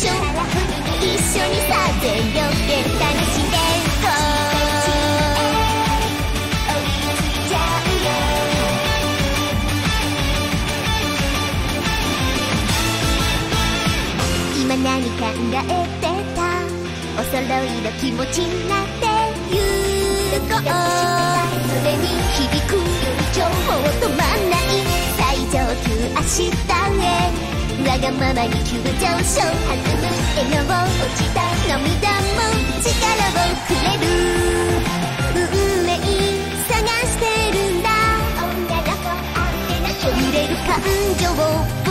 ション一緒にさ全力で楽しんでいこう。今何考えてた？おそろいの気持ちになってゆうどこそれに響くより今日を止まんない。最上級明日がままに急上昇弾む笑顔落ちた涙も力をくれる運命探してるんだ女の子あってな揺れる感情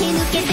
き抜け